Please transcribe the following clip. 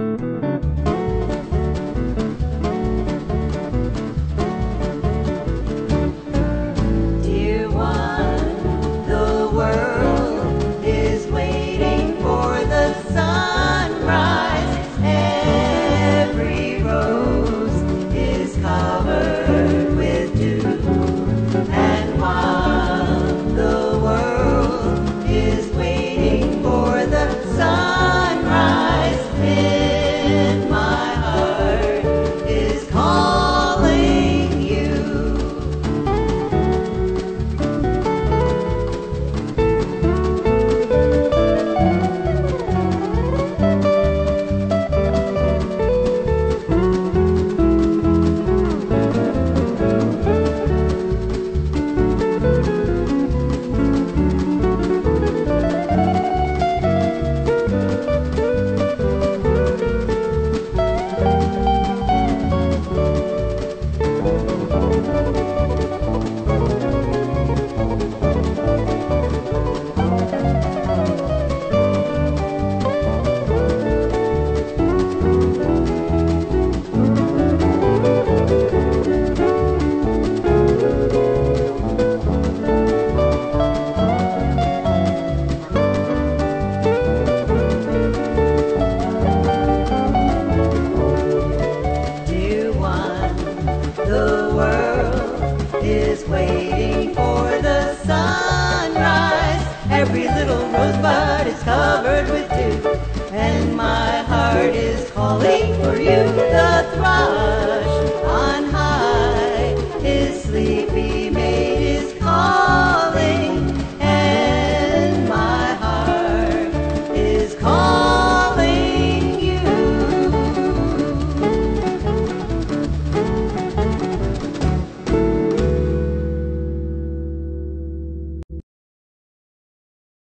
Música my is waiting for the sunrise. Every little rosebud is covered with dew, and my heart is calling for you. The